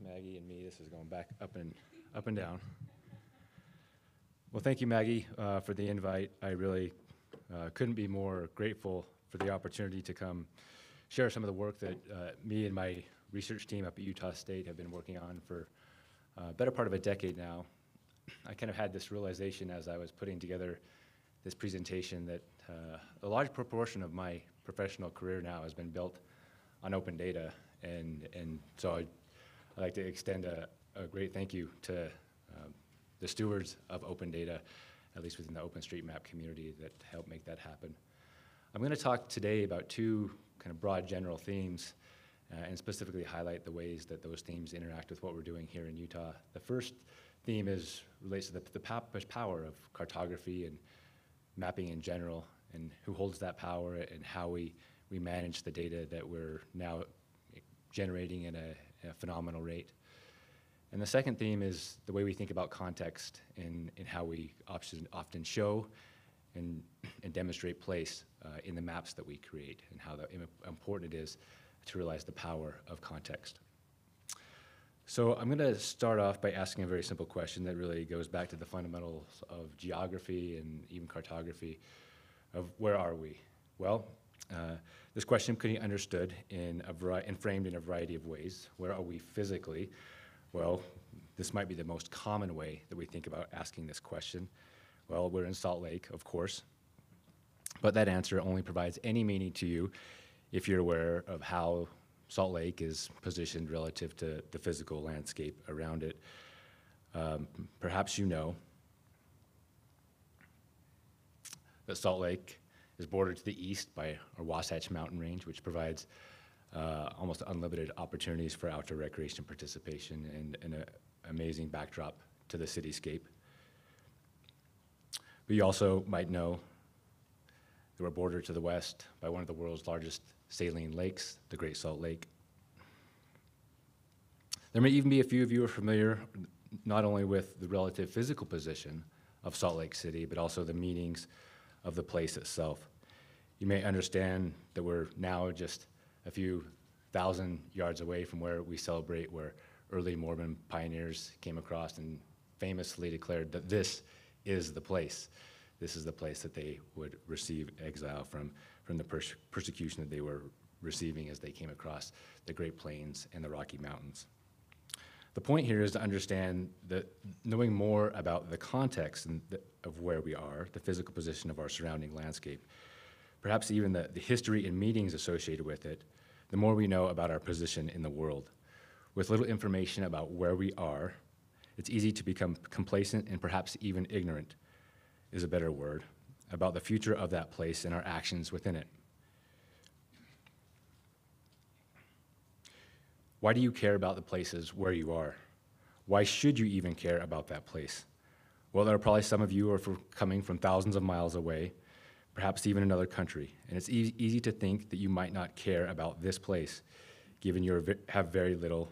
Maggie, and me. This is going back up and up and down. Well, thank you, Maggie, uh, for the invite. I really uh, couldn't be more grateful for the opportunity to come share some of the work that uh, me and my research team up at Utah State have been working on for a better part of a decade now. I kind of had this realization as I was putting together this presentation that uh, a large proportion of my professional career now has been built on open data. And, and so I, would like to extend a, a, great thank you to um, the stewards of open data, at least within the OpenStreetMap community that helped make that happen. I'm going to talk today about two kind of broad general themes uh, and specifically highlight the ways that those themes interact with what we're doing here in Utah. The first theme is relates to the, the power of cartography and mapping in general and who holds that power and how we, we manage the data that we're now generating at a, a phenomenal rate. And the second theme is the way we think about context and, and how we often, often show and, and demonstrate place uh, in the maps that we create and how important it is to realize the power of context. So I'm going to start off by asking a very simple question that really goes back to the fundamentals of geography and even cartography of where are we? Well, uh, this question can be understood in a and framed in a variety of ways. Where are we physically? Well, this might be the most common way that we think about asking this question. Well, we're in Salt Lake, of course, but that answer only provides any meaning to you if you're aware of how Salt Lake is positioned relative to the physical landscape around it. Um, perhaps you know that Salt Lake is bordered to the east by our Wasatch Mountain Range, which provides uh, almost unlimited opportunities for outdoor recreation participation and, and an amazing backdrop to the cityscape. But you also might know that we're bordered to the west by one of the world's largest saline lakes, the Great Salt Lake. There may even be a few of you who are familiar not only with the relative physical position of Salt Lake City, but also the meanings of the place itself. You may understand that we're now just a few thousand yards away from where we celebrate where early Mormon pioneers came across and famously declared that this is the place. This is the place that they would receive exile from, from the pers persecution that they were receiving as they came across the Great Plains and the Rocky Mountains. The point here is to understand that knowing more about the context of where we are, the physical position of our surrounding landscape, perhaps even the, the history and meanings associated with it, the more we know about our position in the world. With little information about where we are, it's easy to become complacent and perhaps even ignorant, is a better word, about the future of that place and our actions within it. Why do you care about the places where you are? Why should you even care about that place? Well, there are probably some of you who are coming from thousands of miles away, perhaps even another country, and it's e easy to think that you might not care about this place, given you have very little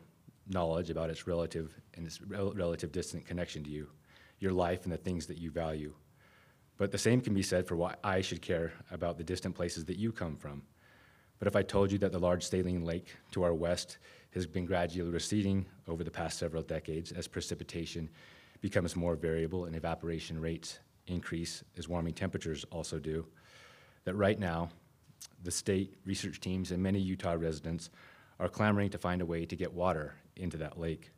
knowledge about its relative and its rel relative distant connection to you, your life and the things that you value. But the same can be said for why I should care about the distant places that you come from. But if I told you that the large saline lake to our west has been gradually receding over the past several decades as precipitation becomes more variable and evaporation rates increase as warming temperatures also do. That right now, the state research teams and many Utah residents are clamoring to find a way to get water into that lake.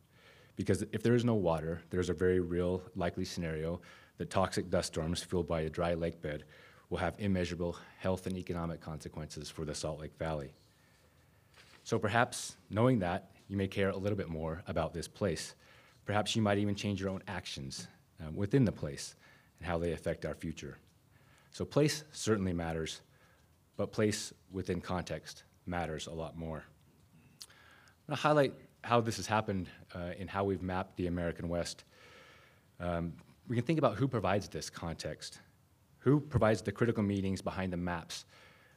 Because if there is no water, there's a very real likely scenario that toxic dust storms fueled by a dry lake bed will have immeasurable health and economic consequences for the Salt Lake Valley. So perhaps knowing that, you may care a little bit more about this place. Perhaps you might even change your own actions um, within the place and how they affect our future. So place certainly matters, but place within context matters a lot more. I'm going to highlight how this has happened uh, in how we've mapped the American West. Um, we can think about who provides this context, who provides the critical meanings behind the maps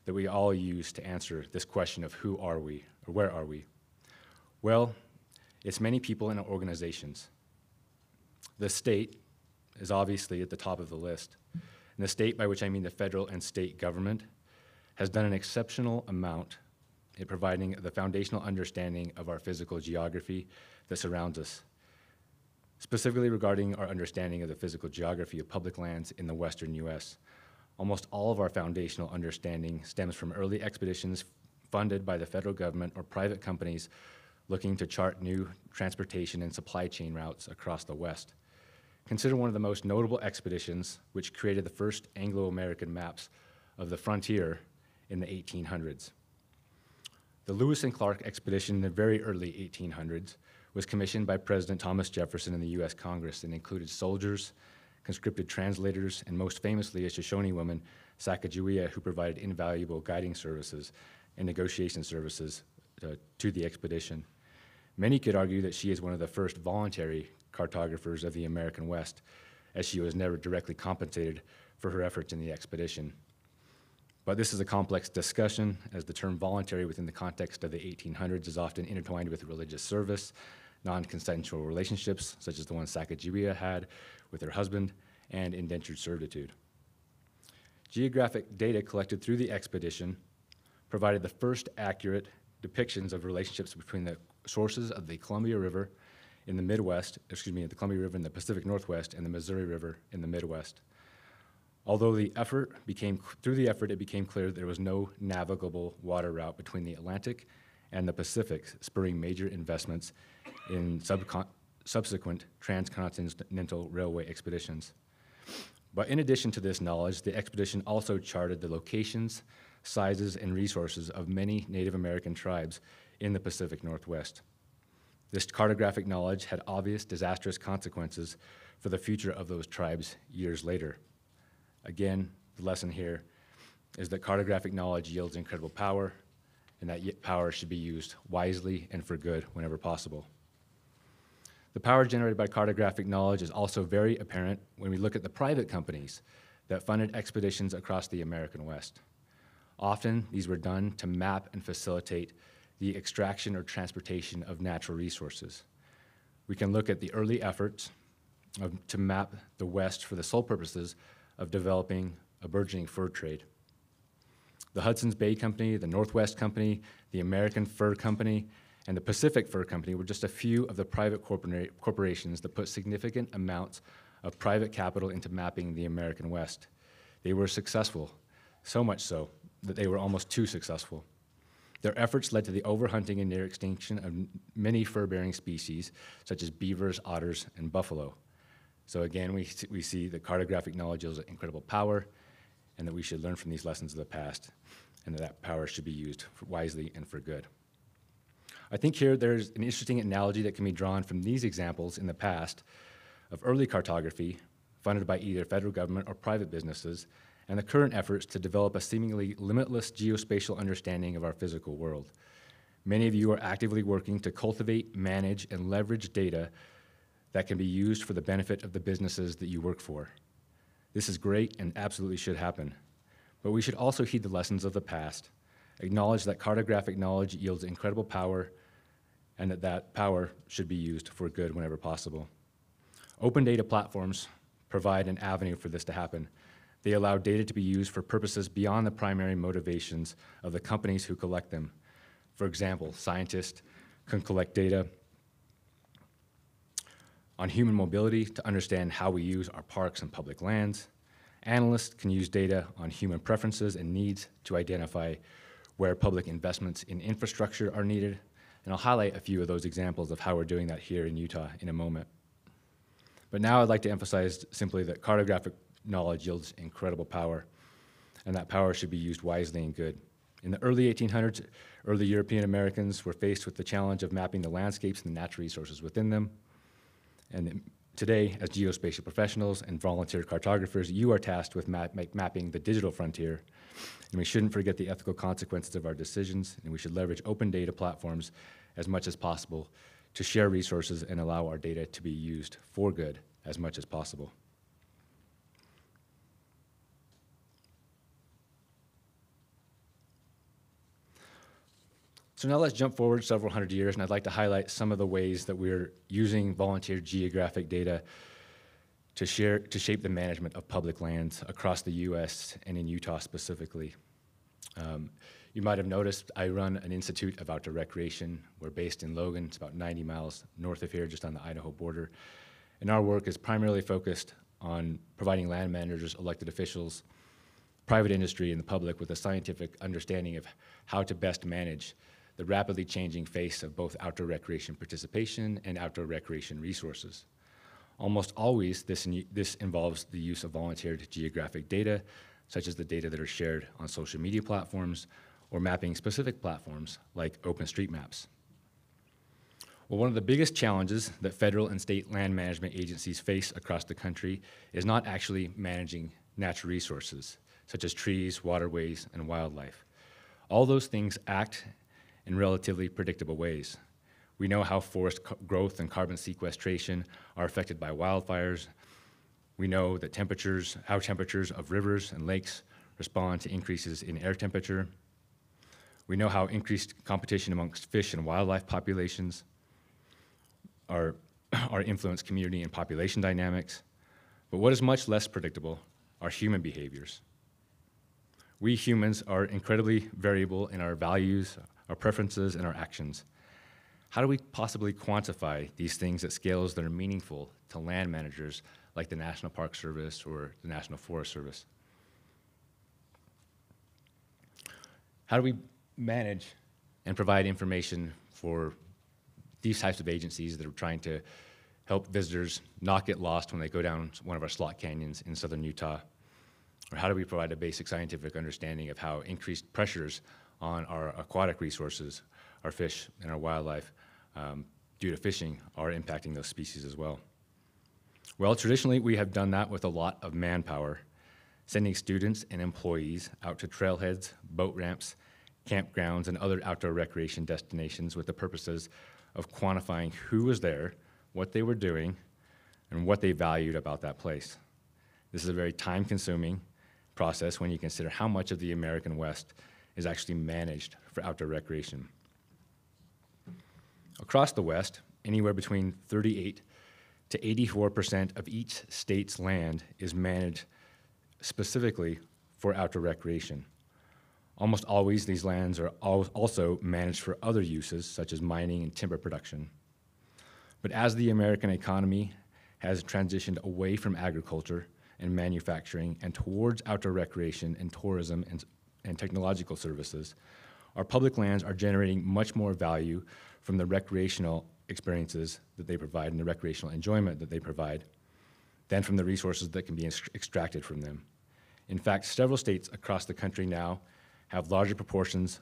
that we all use to answer this question of who are we or where are we? Well, it's many people and organizations. The state is obviously at the top of the list. And the state, by which I mean the federal and state government, has done an exceptional amount in providing the foundational understanding of our physical geography that surrounds us, specifically regarding our understanding of the physical geography of public lands in the western U.S. Almost all of our foundational understanding stems from early expeditions funded by the federal government or private companies looking to chart new transportation and supply chain routes across the West. Consider one of the most notable expeditions which created the first Anglo-American maps of the frontier in the 1800s. The Lewis and Clark expedition in the very early 1800s was commissioned by President Thomas Jefferson in the US Congress and included soldiers, conscripted translators, and most famously a Shoshone woman, Sacagawea, who provided invaluable guiding services and negotiation services uh, to the expedition. Many could argue that she is one of the first voluntary cartographers of the American West, as she was never directly compensated for her efforts in the expedition. But this is a complex discussion, as the term voluntary within the context of the 1800s is often intertwined with religious service, non-consensual relationships, such as the one Sacagawea had with her husband, and indentured servitude. Geographic data collected through the expedition provided the first accurate depictions of relationships between the sources of the Columbia River in the Midwest, excuse me, the Columbia River in the Pacific Northwest and the Missouri River in the Midwest. Although the effort became, through the effort, it became clear that there was no navigable water route between the Atlantic and the Pacific, spurring major investments in subsequent transcontinental railway expeditions. But in addition to this knowledge, the expedition also charted the locations, sizes, and resources of many Native American tribes in the Pacific Northwest. This cartographic knowledge had obvious disastrous consequences for the future of those tribes years later. Again, the lesson here is that cartographic knowledge yields incredible power, and that power should be used wisely and for good whenever possible. The power generated by cartographic knowledge is also very apparent when we look at the private companies that funded expeditions across the American West. Often, these were done to map and facilitate the extraction or transportation of natural resources. We can look at the early efforts of, to map the West for the sole purposes of developing a burgeoning fur trade. The Hudson's Bay Company, the Northwest Company, the American Fur Company, and the Pacific Fur Company were just a few of the private corporations that put significant amounts of private capital into mapping the American West. They were successful, so much so that they were almost too successful. Their efforts led to the overhunting and near extinction of many fur-bearing species, such as beavers, otters, and buffalo. So again, we, we see that cartographic knowledge is incredible power, and that we should learn from these lessons of the past, and that that power should be used wisely and for good. I think here there's an interesting analogy that can be drawn from these examples in the past of early cartography funded by either federal government or private businesses and the current efforts to develop a seemingly limitless geospatial understanding of our physical world. Many of you are actively working to cultivate, manage, and leverage data that can be used for the benefit of the businesses that you work for. This is great and absolutely should happen. But we should also heed the lessons of the past, acknowledge that cartographic knowledge yields incredible power, and that that power should be used for good whenever possible. Open data platforms provide an avenue for this to happen, they allow data to be used for purposes beyond the primary motivations of the companies who collect them. For example, scientists can collect data on human mobility to understand how we use our parks and public lands. Analysts can use data on human preferences and needs to identify where public investments in infrastructure are needed. And I'll highlight a few of those examples of how we're doing that here in Utah in a moment. But now I'd like to emphasize simply that cartographic knowledge yields incredible power, and that power should be used wisely and good. In the early 1800s, early European Americans were faced with the challenge of mapping the landscapes and the natural resources within them. And today, as geospatial professionals and volunteer cartographers, you are tasked with map mapping the digital frontier. And we shouldn't forget the ethical consequences of our decisions, and we should leverage open data platforms as much as possible to share resources and allow our data to be used for good as much as possible. So now let's jump forward several hundred years, and I'd like to highlight some of the ways that we're using volunteer geographic data to, share, to shape the management of public lands across the U.S. and in Utah specifically. Um, You might have noticed I run an Institute of Outdoor Recreation. We're based in Logan, it's about 90 miles north of here, just on the Idaho border. And our work is primarily focused on providing land managers, elected officials, private industry, and the public with a scientific understanding of how to best manage the rapidly changing face of both outdoor recreation participation and outdoor recreation resources. Almost always, this, in, this involves the use of volunteered geographic data, such as the data that are shared on social media platforms or mapping specific platforms like OpenStreetMaps. Well, one of the biggest challenges that federal and state land management agencies face across the country is not actually managing natural resources, such as trees, waterways, and wildlife. All those things act in relatively predictable ways. We know how forest growth and carbon sequestration are affected by wildfires. We know that temperatures, how temperatures of rivers and lakes respond to increases in air temperature. We know how increased competition amongst fish and wildlife populations are, are influence community and population dynamics. But what is much less predictable are human behaviors. We humans are incredibly variable in our values, our preferences, and our actions. How do we possibly quantify these things at scales that are meaningful to land managers like the National Park Service or the National Forest Service? How do we manage and provide information for these types of agencies that are trying to help visitors not get lost when they go down one of our slot canyons in southern Utah? Or how do we provide a basic scientific understanding of how increased pressures on our aquatic resources, our fish and our wildlife, um, due to fishing are impacting those species as well. Well, traditionally, we have done that with a lot of manpower, sending students and employees out to trailheads, boat ramps, campgrounds, and other outdoor recreation destinations with the purposes of quantifying who was there, what they were doing, and what they valued about that place. This is a very time consuming process when you consider how much of the American West is actually managed for outdoor recreation. Across the West, anywhere between 38 to 84% of each state's land is managed specifically for outdoor recreation. Almost always, these lands are also managed for other uses, such as mining and timber production. But as the American economy has transitioned away from agriculture and manufacturing and towards outdoor recreation and tourism and, and technological services, our public lands are generating much more value from the recreational experiences that they provide and the recreational enjoyment that they provide than from the resources that can be extracted from them. In fact, several states across the country now have larger proportions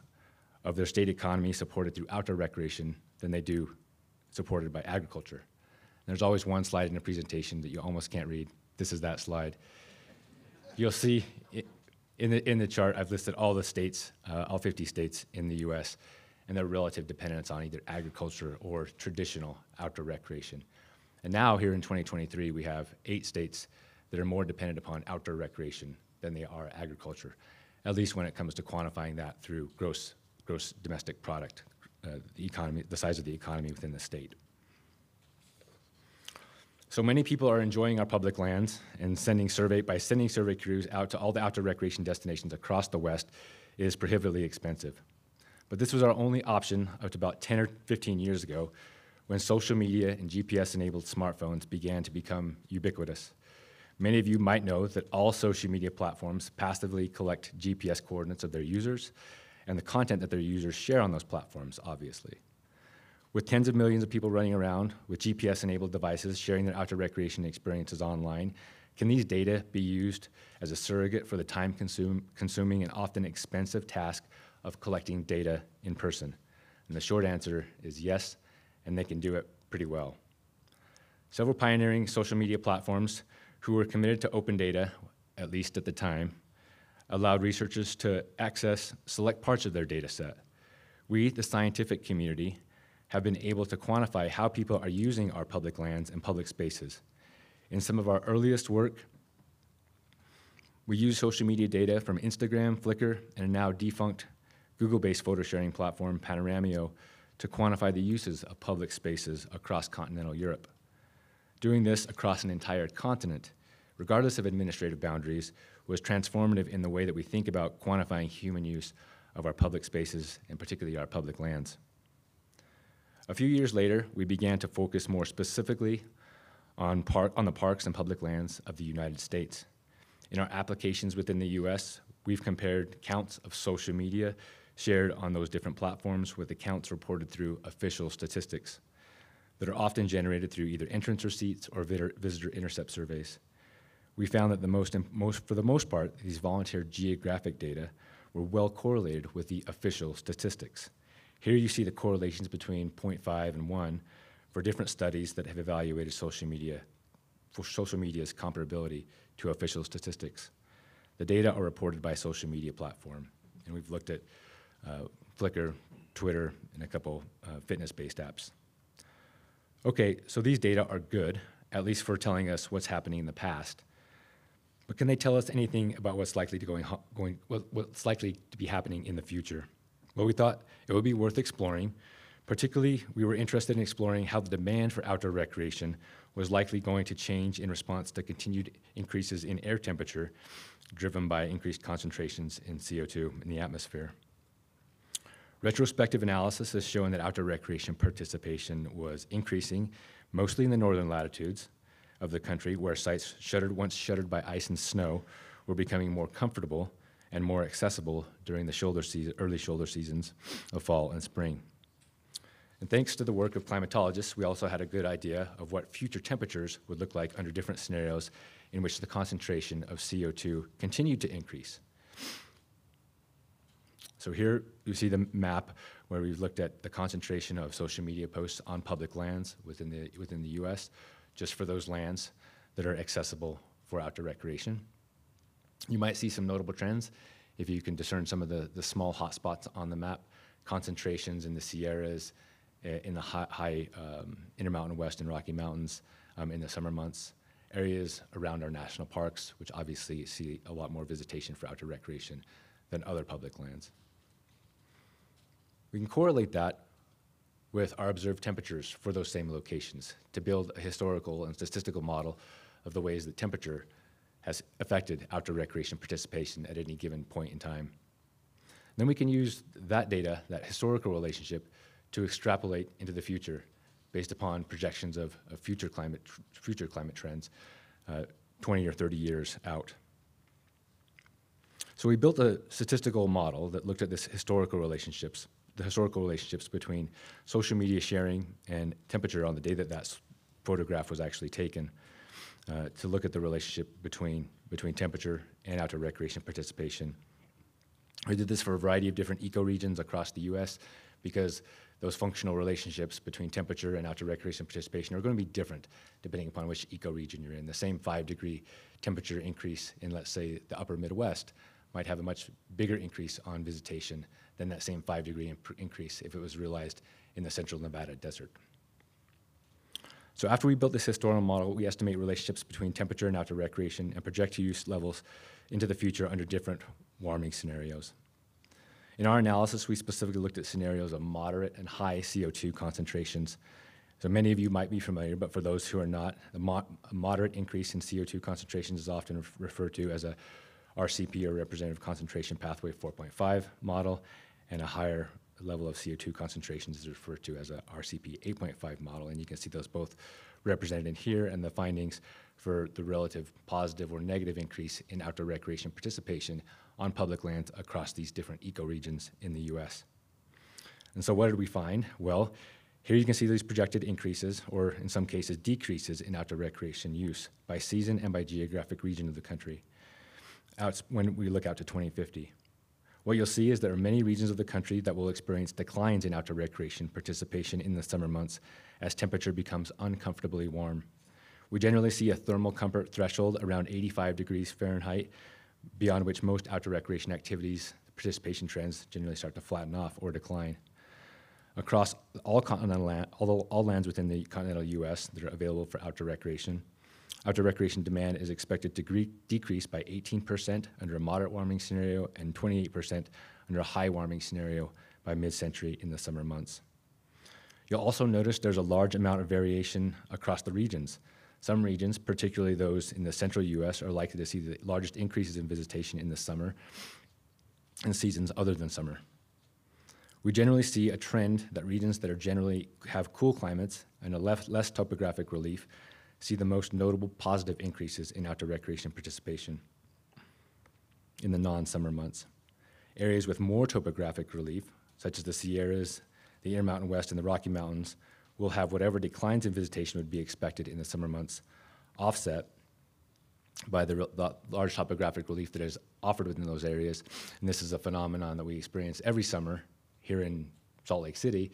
of their state economy supported through outdoor recreation than they do supported by agriculture. And there's always one slide in a presentation that you almost can't read. This is that slide. You'll see in the, in the chart, I've listed all the states, uh, all 50 states in the US, and their relative dependence on either agriculture or traditional outdoor recreation. And now, here in 2023, we have eight states that are more dependent upon outdoor recreation than they are agriculture at least when it comes to quantifying that through gross, gross domestic product, uh, the economy, the size of the economy within the state. So many people are enjoying our public lands and sending survey, by sending survey crews out to all the outdoor recreation destinations across the West is prohibitively expensive. But this was our only option up to about 10 or 15 years ago when social media and GPS-enabled smartphones began to become ubiquitous. Many of you might know that all social media platforms passively collect GPS coordinates of their users and the content that their users share on those platforms, obviously. With tens of millions of people running around with GPS-enabled devices sharing their outdoor recreation experiences online, can these data be used as a surrogate for the time-consuming and often expensive task of collecting data in person? And the short answer is yes, and they can do it pretty well. Several pioneering social media platforms who were committed to open data, at least at the time, allowed researchers to access select parts of their data set. We, the scientific community, have been able to quantify how people are using our public lands and public spaces. In some of our earliest work, we use social media data from Instagram, Flickr, and a now defunct Google-based photo sharing platform, Panoramio, to quantify the uses of public spaces across continental Europe. Doing this across an entire continent, regardless of administrative boundaries, was transformative in the way that we think about quantifying human use of our public spaces and particularly our public lands. A few years later, we began to focus more specifically on, park, on the parks and public lands of the United States. In our applications within the US, we've compared counts of social media shared on those different platforms with accounts reported through official statistics that are often generated through either entrance receipts or visitor intercept surveys. We found that the most, most, for the most part, these volunteer geographic data were well correlated with the official statistics. Here you see the correlations between 0.5 and 1 for different studies that have evaluated social media, for social media's comparability to official statistics. The data are reported by social media platform, and we've looked at uh, Flickr, Twitter, and a couple uh, fitness-based apps. Okay, so these data are good, at least for telling us what's happening in the past. But can they tell us anything about what's likely to going, going what's likely to be happening in the future? Well, we thought it would be worth exploring. Particularly, we were interested in exploring how the demand for outdoor recreation was likely going to change in response to continued increases in air temperature driven by increased concentrations in CO2 in the atmosphere. Retrospective analysis has shown that outdoor recreation participation was increasing, mostly in the northern latitudes of the country, where sites shuttered, once shuttered by ice and snow were becoming more comfortable and more accessible during the shoulder season, early shoulder seasons of fall and spring. And thanks to the work of climatologists, we also had a good idea of what future temperatures would look like under different scenarios in which the concentration of CO2 continued to increase. So here you see the map where we've looked at the concentration of social media posts on public lands within the, within the US, just for those lands that are accessible for outdoor recreation. You might see some notable trends if you can discern some of the, the small hotspots on the map, concentrations in the Sierras, eh, in the high, high um, Intermountain West and Rocky Mountains um, in the summer months, areas around our national parks, which obviously see a lot more visitation for outdoor recreation than other public lands. We can correlate that with our observed temperatures for those same locations to build a historical and statistical model of the ways that temperature has affected outdoor recreation participation at any given point in time. Then we can use that data, that historical relationship, to extrapolate into the future based upon projections of, of future, climate, future climate trends uh, 20 or 30 years out. So we built a statistical model that looked at this historical relationships the historical relationships between social media sharing and temperature on the day that that photograph was actually taken uh, to look at the relationship between, between temperature and outdoor recreation participation. We did this for a variety of different ecoregions across the US because those functional relationships between temperature and outdoor recreation participation are going to be different depending upon which ecoregion you're in. The same five degree temperature increase in, let's say, the upper Midwest might have a much bigger increase on visitation than that same five degree increase if it was realized in the central Nevada desert. So after we built this historical model, we estimate relationships between temperature and outdoor recreation and project use levels into the future under different warming scenarios. In our analysis, we specifically looked at scenarios of moderate and high CO2 concentrations. So many of you might be familiar, but for those who are not, a, mo moderate increase in CO2 concentrations is often referred to as a RCP, or Representative Concentration Pathway 4.5 model, and a higher level of CO2 concentrations is referred to as a RCP 8.5 model. And you can see those both represented in here and the findings for the relative positive or negative increase in outdoor recreation participation on public lands across these different ecoregions in the US. And so what did we find? Well, here you can see these projected increases, or in some cases decreases, in outdoor recreation use by season and by geographic region of the country out when we look out to 2050. What you'll see is there are many regions of the country that will experience declines in outdoor recreation participation in the summer months as temperature becomes uncomfortably warm. We generally see a thermal comfort threshold around 85 degrees Fahrenheit, beyond which most outdoor recreation activities, participation trends generally start to flatten off or decline. Across all continental land, although all lands within the continental U.S. that are available for outdoor recreation, Outdoor recreation demand is expected to decrease by 18% under a moderate warming scenario and 28% under a high warming scenario by mid-century in the summer months. You'll also notice there's a large amount of variation across the regions. Some regions, particularly those in the central U.S., are likely to see the largest increases in visitation in the summer, and seasons other than summer. We generally see a trend that regions that are generally have cool climates and a less, less topographic relief see the most notable positive increases in outdoor recreation participation in the non-summer months. Areas with more topographic relief, such as the Sierras, the Intermountain West, and the Rocky Mountains, will have whatever declines in visitation would be expected in the summer months, offset by the, the, large topographic relief that is offered within those areas. And this is a phenomenon that we experience every summer here in Salt Lake City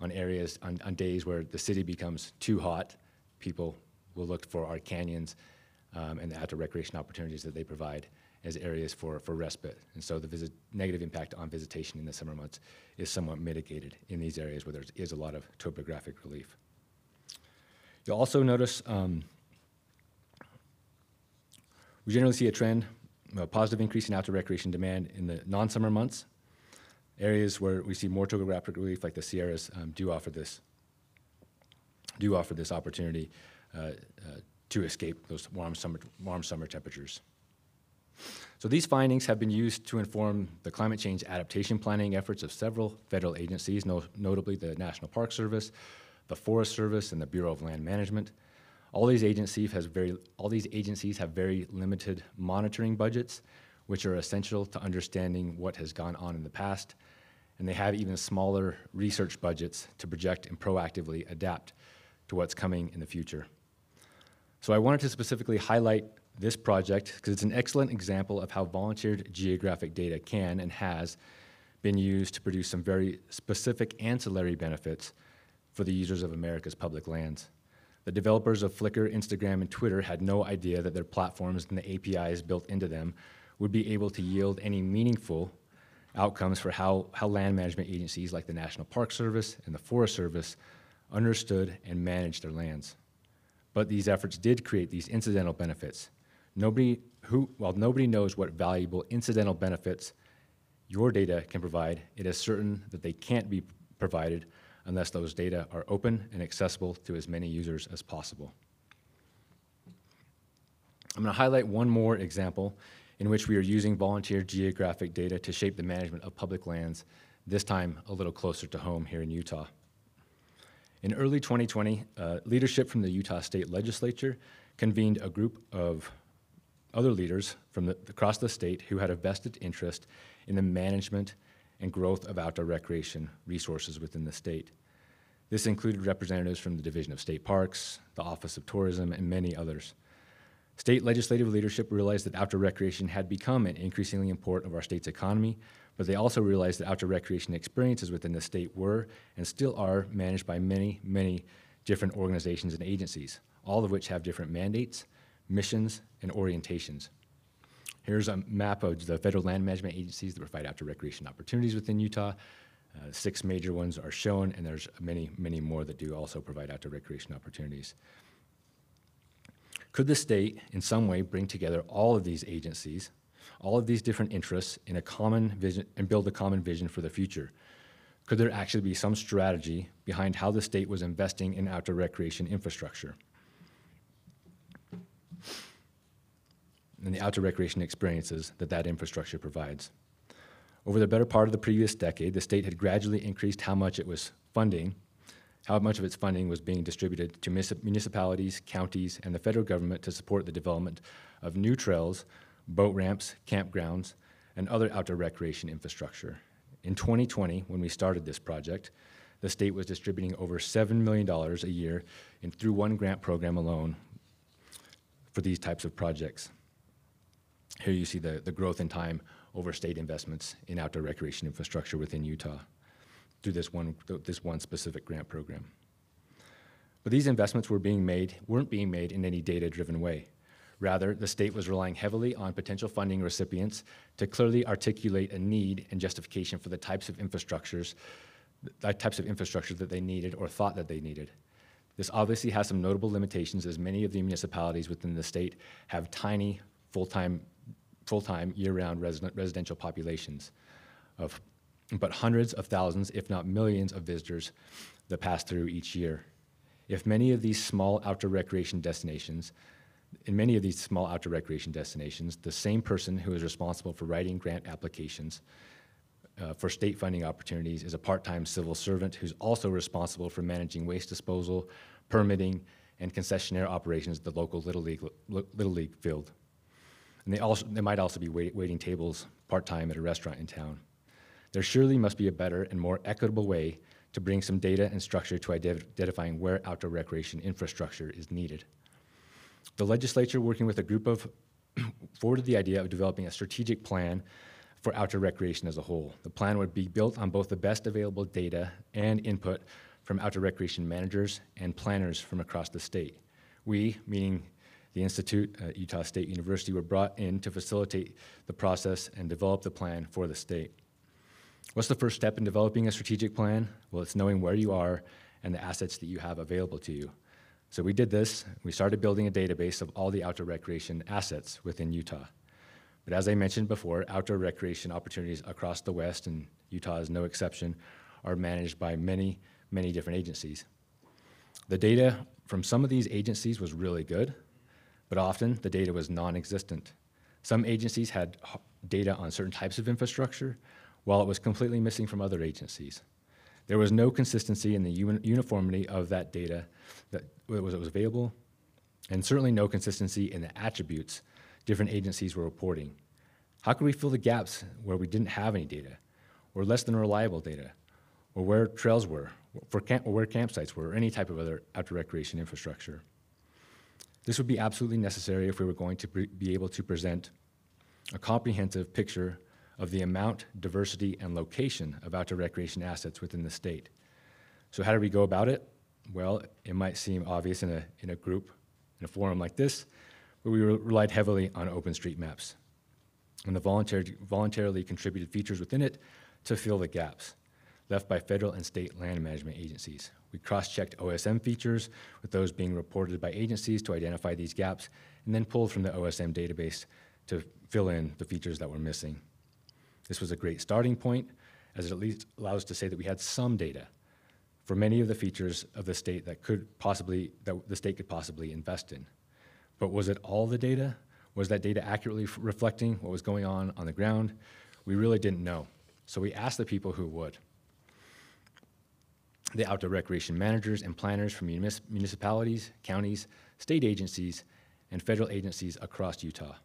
on areas, on, on days where the city becomes too hot, people will look for our canyons um, and the outdoor recreation opportunities that they provide as areas for, for respite. And so the visit, negative impact on visitation in the summer months is somewhat mitigated in these areas where there is a lot of topographic relief. You'll also notice um, we generally see a trend, a positive increase in outdoor recreation demand in the non-summer months. Areas where we see more topographic relief, like the Sierras, um, do offer this do offer this opportunity Uh, uh, to escape those warm summer warm summer temperatures. So these findings have been used to inform the climate change adaptation planning efforts of several federal agencies, no, notably the National Park Service, the Forest Service, and the Bureau of Land Management. All these agencies very all these agencies have very limited monitoring budgets, which are essential to understanding what has gone on in the past, and they have even smaller research budgets to project and proactively adapt to what's coming in the future. So I wanted to specifically highlight this project because it's an excellent example of how volunteered geographic data can and has been used to produce some very specific ancillary benefits for the users of America's public lands. The developers of Flickr, Instagram, and Twitter had no idea that their platforms and the APIs built into them would be able to yield any meaningful outcomes for how, how land management agencies like the National Park Service and the Forest Service understood and managed their lands. But these efforts did create these incidental benefits Nobody who, while nobody knows what valuable incidental benefits your data can provide, it is certain that they can't be provided unless those data are open and accessible to as many users as possible. I'm going to highlight one more example in which we are using volunteer geographic data to shape the management of public lands, this time a little closer to home here in Utah. In early 2020, uh, leadership from the Utah State Legislature convened a group of other leaders from the, across the state who had a vested interest in the management and growth of outdoor recreation resources within the state. This included representatives from the Division of State Parks, the Office of Tourism, and many others. State legislative leadership realized that outdoor recreation had become an increasingly important part of our state's economy, but they also realized that outdoor recreation experiences within the state were and still are managed by many, many different organizations and agencies, all of which have different mandates, missions, and orientations. Here's a map of the federal land management agencies that provide outdoor recreation opportunities within Utah. Uh, six major ones are shown, and there's many, many more that do also provide outdoor recreation opportunities. Could the state, in some way, bring together all of these agencies, all of these different interests, in a common vision and build a common vision for the future? Could there actually be some strategy behind how the state was investing in outdoor recreation infrastructure? and the outdoor recreation experiences that that infrastructure provides. Over the better part of the previous decade, the state had gradually increased how much it was funding, how much of its funding was being distributed to municipalities, counties, and the federal government to support the development of new trails, boat ramps, campgrounds, and other outdoor recreation infrastructure. In 2020, when we started this project, the state was distributing over $7 million a year in, through one grant program alone for these types of projects. Here you see the, the growth in time over state investments in outdoor recreation infrastructure within Utah through this one, this one specific grant program. But these investments were being made, weren't being made in any data-driven way. Rather, the state was relying heavily on potential funding recipients to clearly articulate a need and justification for the types of infrastructures, the types of infrastructure that they needed or thought that they needed. This obviously has some notable limitations as many of the municipalities within the state have tiny full-time full-time, year-round resident, residential populations of but hundreds of thousands, if not millions, of visitors that pass through each year. If many of these small outdoor recreation destinations in many of these small outdoor recreation destinations, the same person who is responsible for writing grant applications uh, for state funding opportunities is a part-time civil servant who's also responsible for managing waste disposal, permitting, and concessionaire operations at the local Little League, Little League field. And they, also, they might also be wait, waiting tables part-time at a restaurant in town. There surely must be a better and more equitable way to bring some data and structure to identifying where outdoor recreation infrastructure is needed. The legislature, working with a group of, forwarded the idea of developing a strategic plan for outdoor recreation as a whole. The plan would be built on both the best available data and input from outdoor recreation managers and planners from across the state. We, meaning the Institute at Utah State University, were brought in to facilitate the process and develop the plan for the state. What's the first step in developing a strategic plan? Well, it's knowing where you are and the assets that you have available to you. So we did this. We started building a database of all the outdoor recreation assets within Utah. But as I mentioned before, outdoor recreation opportunities across the West, and Utah is no exception, are managed by many, many different agencies. The data from some of these agencies was really good, but often the data was non-existent. Some agencies had data on certain types of infrastructure, while it was completely missing from other agencies. There was no consistency in the uniformity of that data that was, was available, and certainly no consistency in the attributes different agencies were reporting. How could we fill the gaps where we didn't have any data, or less than reliable data, or where trails were, for camp, or where campsites were, or any type of other outdoor recreation infrastructure? This would be absolutely necessary if we were going to be able to present a comprehensive picture of the amount, diversity, and location of outdoor recreation assets within the state. So how do we go about it? Well, it might seem obvious in a, in a group, in a forum like this, but we relied heavily on OpenStreetMaps and the voluntary, voluntarily contributed features within it to fill the gaps left by federal and state land management agencies. We cross-checked OSM features with those being reported by agencies to identify these gaps, and then pulled from the OSM database to fill in the features that were missing. This was a great starting point, as it at least allows us to say that we had some data for many of the features of the state that could possibly, that the state could possibly invest in. But was it all the data? Was that data accurately reflecting what was going on on the ground? We really didn't know. So we asked the people who would. The outdoor recreation managers and planners from municipalities, counties, state agencies, and federal agencies across Utah.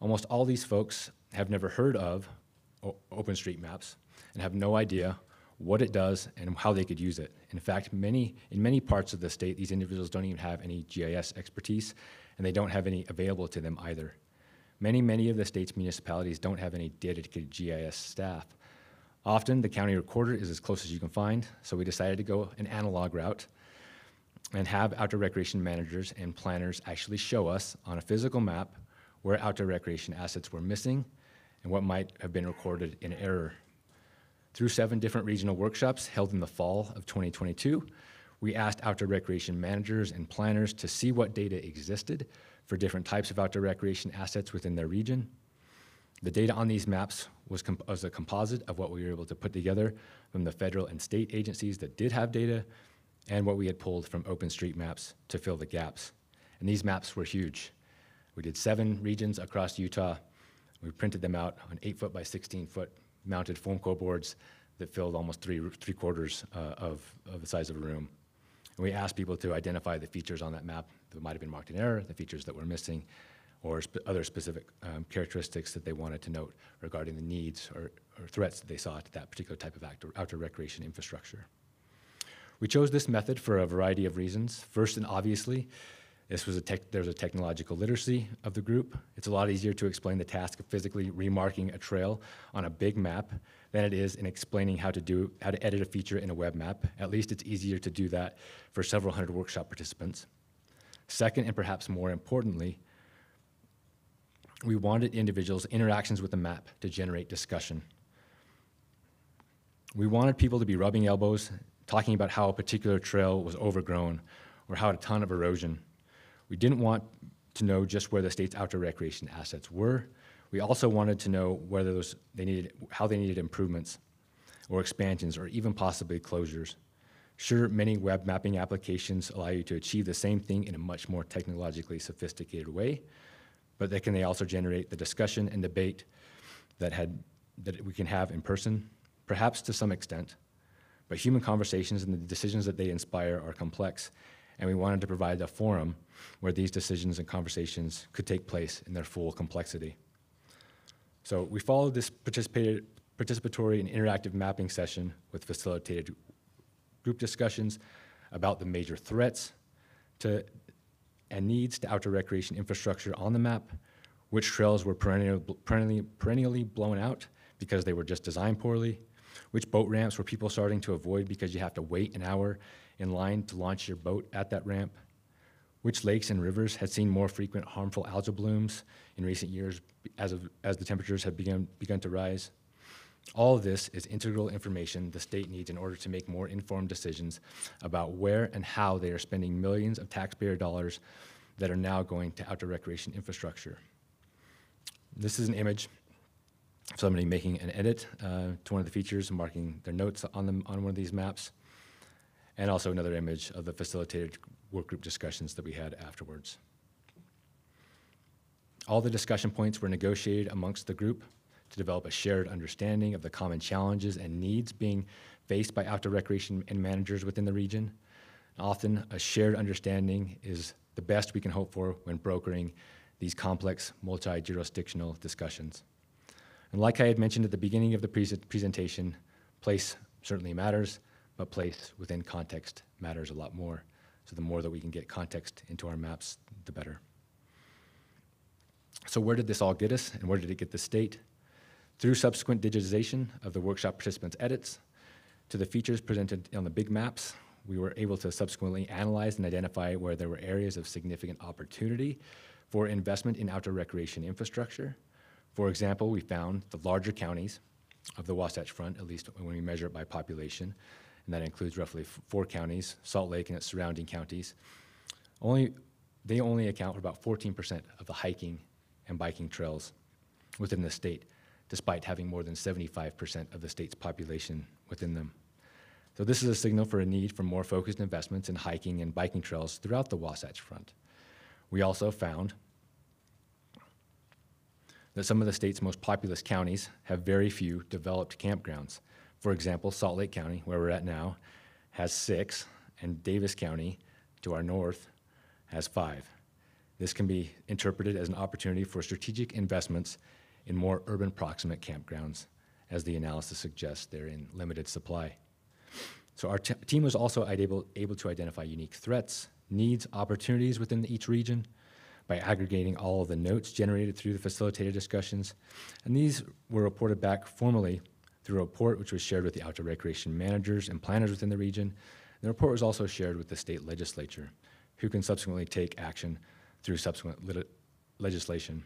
Almost all these folks have never heard of OpenStreetMaps and have no idea what it does and how they could use it. In fact, many, in many parts of the state, these individuals don't even have any GIS expertise, and they don't have any available to them either. Many, many of the state's municipalities don't have any dedicated GIS staff. Often, the county recorder is as close as you can find, so we decided to go an analog route and have outdoor recreation managers and planners actually show us on a physical map where outdoor recreation assets were missing and what might have been recorded in error. Through seven different regional workshops held in the fall of 2022, we asked outdoor recreation managers and planners to see what data existed for different types of outdoor recreation assets within their region. The data on these maps was, was, a composite of what we were able to put together from the federal and state agencies that did have data and what we had pulled from OpenStreetMaps to fill the gaps. And these maps were huge. We did seven regions across Utah we printed them out on 8 foot by 16 foot mounted foam core boards that filled almost three, three quarters uh, of, of the size of a room. And we asked people to identify the features on that map that might have been marked in error, the features that were missing, or sp other specific um, characteristics that they wanted to note regarding the needs or, or threats that they saw to that particular type of outdoor, outdoor recreation infrastructure. We chose this method for a variety of reasons. First and obviously, this was a tech, there's a technological literacy of the group. It's a lot easier to explain the task of physically remarking a trail on a big map than it is in explaining how to do how to edit a feature in a web map. At least it's easier to do that for several hundred workshop participants. Second, and perhaps more importantly, we wanted individuals' interactions with the map to generate discussion. We wanted people to be rubbing elbows, talking about how a particular trail was overgrown or how a ton of erosion we didn't want to know just where the state's outdoor recreation assets were. We also wanted to know whether those, they needed, how they needed improvements or expansions or even possibly closures. Sure, many web mapping applications allow you to achieve the same thing in a much more technologically sophisticated way, but they can they also generate the discussion and debate that had that we can have in person, perhaps to some extent. But human conversations and the decisions that they inspire are complex, and we wanted to provide a forum where these decisions and conversations could take place in their full complexity. So we followed this participatory and interactive mapping session with facilitated group discussions about the major threats to and needs to outdoor recreation infrastructure on the map, which trails were perennial, perennially, perennially blown out because they were just designed poorly, which boat ramps were people starting to avoid because you have to wait an hour in line to launch your boat at that ramp, which lakes and rivers had seen more frequent harmful algal blooms in recent years as, of, as the temperatures have begun, begun to rise. All of this is integral information the state needs in order to make more informed decisions about where and how they are spending millions of taxpayer dollars that are now going to outdoor recreation infrastructure. This is an image somebody making an edit uh, to one of the features and marking their notes on, them, on one of these maps, and also another image of the facilitated work group discussions that we had afterwards. All the discussion points were negotiated amongst the group to develop a shared understanding of the common challenges and needs being faced by outdoor recreation and managers within the region. Often, a shared understanding is the best we can hope for when brokering these complex multi-jurisdictional discussions. And like I had mentioned at the beginning of the pre presentation, place certainly matters, but place within context matters a lot more. So the more that we can get context into our maps, the better. So where did this all get us, and where did it get the state? Through subsequent digitization of the workshop participants' edits to the features presented on the big maps, we were able to subsequently analyze and identify where there were areas of significant opportunity for investment in outdoor recreation infrastructure. For example, we found the larger counties of the Wasatch Front, at least when we measure it by population, and that includes roughly four counties, Salt Lake and its surrounding counties. Only, they only account for about 14% of the hiking and biking trails within the state, despite having more than 75% of the state's population within them. So this is a signal for a need for more focused investments in hiking and biking trails throughout the Wasatch Front. We also found that some of the state's most populous counties have very few developed campgrounds. For example, Salt Lake County, where we're at now, has six, and Davis County, to our north, has five. This can be interpreted as an opportunity for strategic investments in more urban proximate campgrounds, as the analysis suggests they're in limited supply. So our team was also able, able to identify unique threats, needs, opportunities within each region by aggregating all of the notes generated through the facilitated discussions. And these were reported back formally through a report which was shared with the outdoor recreation managers and planners within the region. The report was also shared with the state legislature, who can subsequently take action through subsequent legislation.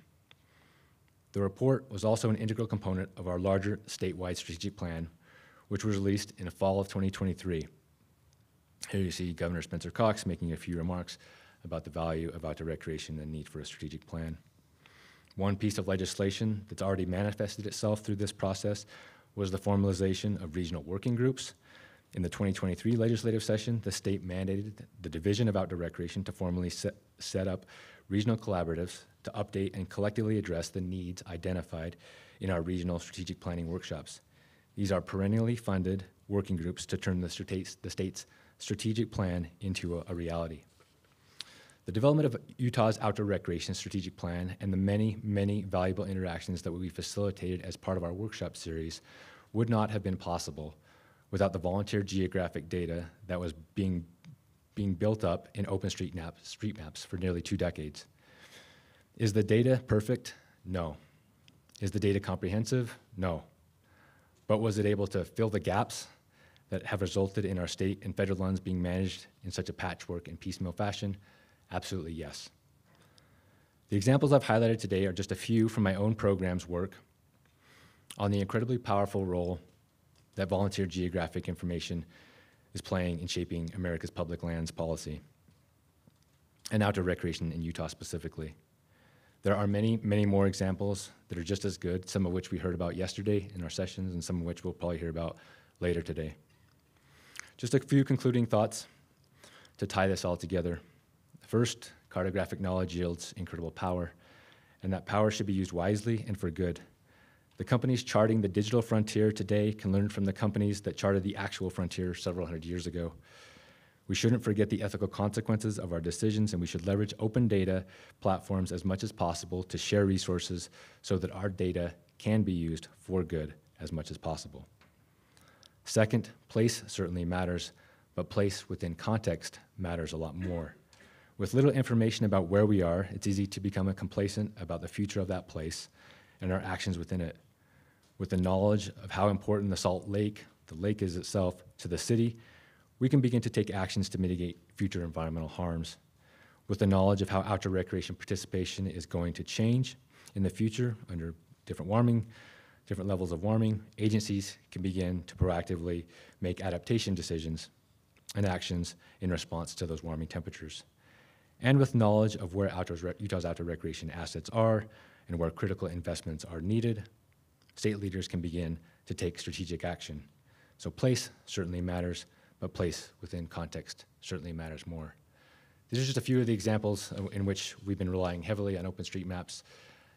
The report was also an integral component of our larger statewide strategic plan, which was released in the fall of 2023. Here you see Governor Spencer Cox making a few remarks about the value of outdoor recreation and need for a strategic plan. One piece of legislation that's already manifested itself through this process was the formalization of regional working groups. In the 2023 legislative session, the state mandated the Division of Outdoor Recreation to formally set, set up regional collaboratives to update and collectively address the needs identified in our regional strategic planning workshops. These are perennially funded working groups to turn the, state's, the state's strategic plan into a, a reality. The development of Utah's outdoor recreation strategic plan and the many, many valuable interactions that we facilitated as part of our workshop series would not have been possible without the volunteer geographic data that was being, being built up in OpenStreetMaps street maps for nearly two decades. Is the data perfect? No. Is the data comprehensive? No. But was it able to fill the gaps that have resulted in our state and federal lands being managed in such a patchwork and piecemeal fashion? Absolutely yes. The examples I've highlighted today are just a few from my own program's work on the incredibly powerful role that volunteer geographic information is playing in shaping America's public lands policy and outdoor recreation in Utah specifically. There are many, many more examples that are just as good, some of which we heard about yesterday in our sessions and some of which we'll probably hear about later today. Just a few concluding thoughts to tie this all together. First, cartographic knowledge yields incredible power, and that power should be used wisely and for good. The companies charting the digital frontier today can learn from the companies that charted the actual frontier several hundred years ago. We shouldn't forget the ethical consequences of our decisions, and we should leverage open data platforms as much as possible to share resources so that our data can be used for good as much as possible. Second, place certainly matters, but place within context matters a lot more. With little information about where we are, it's easy to become complacent about the future of that place and our actions within it. With the knowledge of how important the Salt Lake, the lake is itself, to the city, we can begin to take actions to mitigate future environmental harms. With the knowledge of how outdoor recreation participation is going to change in the future under different warming, different levels of warming, agencies can begin to proactively make adaptation decisions and actions in response to those warming temperatures. And with knowledge of where outdoors, Utah's outdoor recreation assets are and where critical investments are needed, state leaders can begin to take strategic action. So place certainly matters, but place within context certainly matters more. These are just a few of the examples in which we've been relying heavily on OpenStreetMaps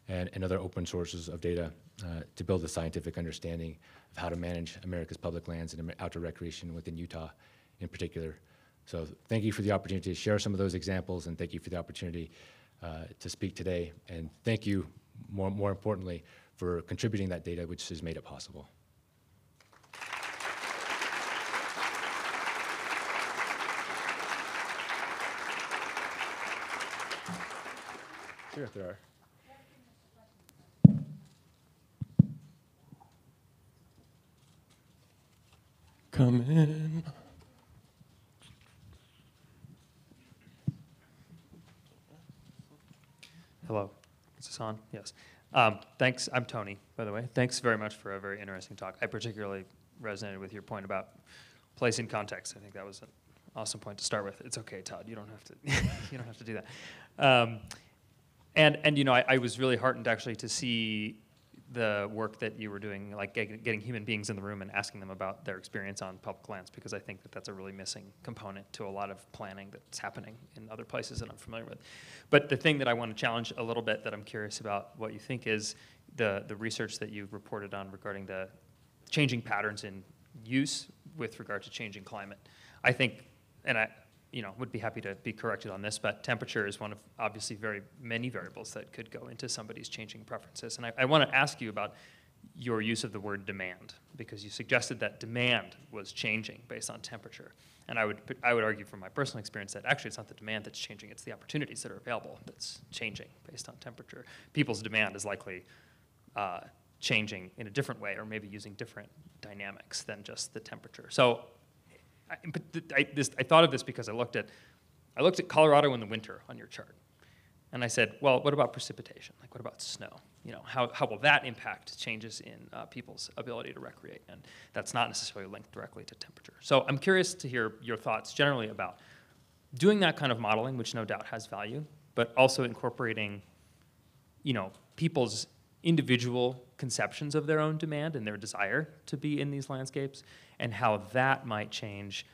and, and other open sources of data uh, to build a scientific understanding of how to manage America's public lands and outdoor recreation within Utah in particular. So thank you for the opportunity to share some of those examples and thank you for the opportunity uh, to speak today. And thank you, more, more importantly, for contributing that data which has made it possible. Sure, if there are. Come in. Hello. Is this on? Yes. Um, thanks. I'm Tony, by the way. Thanks very much for a very interesting talk. I particularly resonated with your point about place in context. I think that was an awesome point to start with. It's okay, Todd. You don't have to. you don't have to do that. Um, and and you know, I, I was really heartened actually to see the work that you were doing, like getting human beings in the room and asking them about their experience on public lands, because I think that that's a really missing component to a lot of planning that's happening in other places that I'm familiar with. But the thing that I want to challenge a little bit that I'm curious about what you think is the, the research that you've reported on regarding the changing patterns in use with regard to changing climate. I think, and I, you know, would be happy to be corrected on this, but temperature is one of obviously very many variables that could go into somebody's changing preferences. And I, I want to ask you about your use of the word demand, because you suggested that demand was changing based on temperature. And I would, I would argue from my personal experience that actually it's not the demand that's changing, it's the opportunities that are available that's changing based on temperature. People's demand is likely uh, changing in a different way or maybe using different dynamics than just the temperature. So I, I, this, I thought of this because I looked at, I looked at Colorado in the winter on your chart, and I said, well, what about precipitation? Like, what about snow? You know, how, how will that impact changes in uh, people's ability to recreate? And that's not necessarily linked directly to temperature. So I'm curious to hear your thoughts generally about doing that kind of modeling, which no doubt has value, but also incorporating, you know, people's individual conceptions of their own demand and their desire to be in these landscapes, and how that might change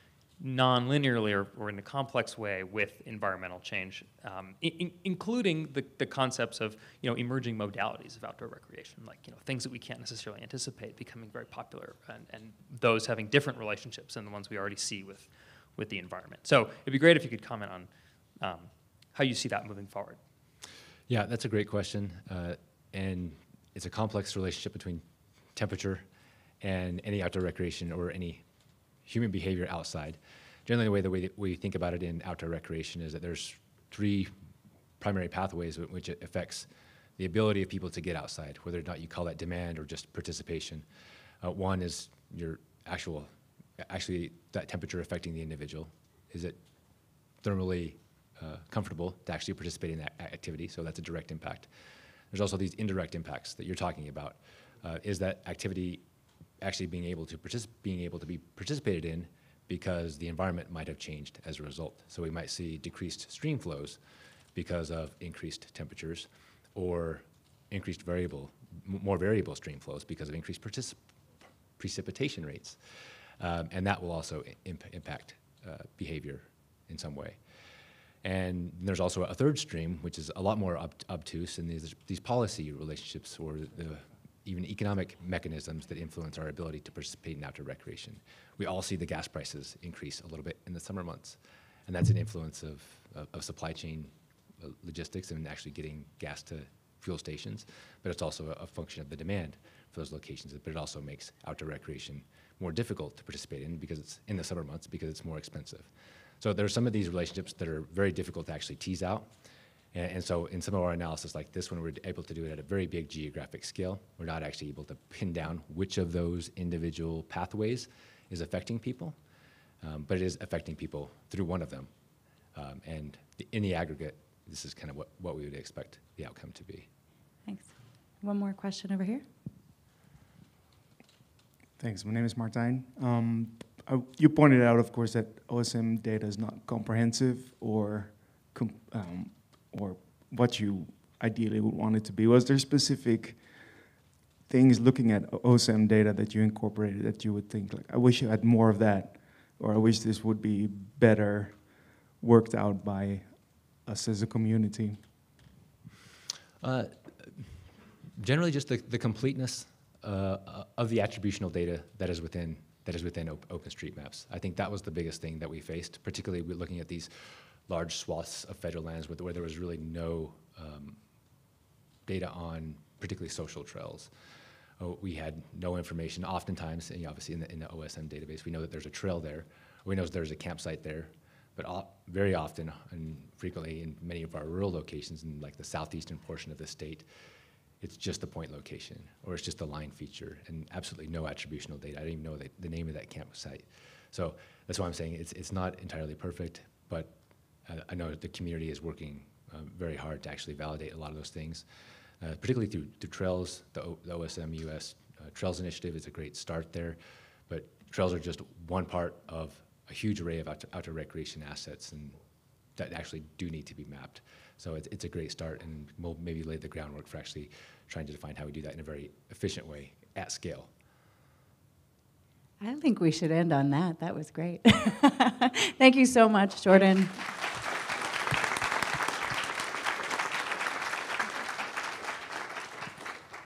non-linearly or, or in a complex way with environmental change, um, in, including the, the concepts of you know emerging modalities of outdoor recreation, like you know things that we can't necessarily anticipate becoming very popular, and, and those having different relationships than the ones we already see with with the environment. So it'd be great if you could comment on um, how you see that moving forward. Yeah, that's a great question. Uh, and it's a complex relationship between temperature and any outdoor recreation or any human behavior outside. Generally, the way, that we think about it in outdoor recreation is that there's three primary pathways which it affects the ability of people to get outside, whether or not you call that demand or just participation. Uh, one is your actual, actually that temperature affecting the individual. Is it thermally uh, comfortable to actually participate in that activity? So that's a direct impact. There's also these indirect impacts that you're talking about. Uh, is that activity actually being able to particip- being able to be participated in because the environment might have changed as a result. So we might see decreased stream flows because of increased temperatures, or increased variable, more variable stream flows because of increased particip- precipitation rates. Um, and that will also imp- impact uh, behavior in some way. And there's also a third stream, which is a lot more obtuse, and these, these policy relationships or the, even economic mechanisms that influence our ability to participate in outdoor recreation. We all see the gas prices increase a little bit in the summer months, and that's an influence of, of, of supply chain uh, logistics and actually getting gas to fuel stations. But it's also a, a function of the demand for those locations. But it also makes outdoor recreation more difficult to participate in because it's in the summer months because it's more expensive. So there are some of these relationships that are very difficult to actually tease out. And, and so in some of our analysis like this one, we're able to do it at a very big geographic scale. We're not actually able to pin down which of those individual pathways is affecting people, um, but it is affecting people through one of them. Um, and the, in the aggregate, this is kind of what, what we would expect the outcome to be. Thanks. One more question over here. Thanks. My name is Martijn. Um, I, you pointed out, of course, that OSM data is not comprehensive or, com- um, or what you ideally would want it to be. Was there specific things looking at OSM data that you incorporated that you would think, like, I wish you had more of that, or I wish this would be better worked out by us as a community? Uh, generally, just the, the completeness uh, of the attributional data that is within that is within Op- OpenStreetMaps. I think that was the biggest thing that we faced, particularly looking at these large swaths of federal lands where, where there was really no um, data on particularly social trails. Oh, we had no information. Oftentimes, and obviously in the, in the OSM database, we know that there's a trail there. We know there's a campsite there. But very often and frequently in many of our rural locations in like the southeastern portion of the state, it's just the point location or it's just a line feature and absolutely no attributional data. I don't even know the, the name of that campsite. So that's why I'm saying it's, it's not entirely perfect, but uh, I know the community is working um, very hard to actually validate a lot of those things, uh, particularly through, through Trails, the, o, the OSM US uh, Trails Initiative is a great start there, but trails are just one part of a huge array of outdoor, outdoor recreation assets and that actually do need to be mapped. So it's, it's a great start, and we'll maybe lay the groundwork for actually trying to define how we do that in a very efficient way at scale. I think we should end on that. That was great. Thank you so much, Jordan.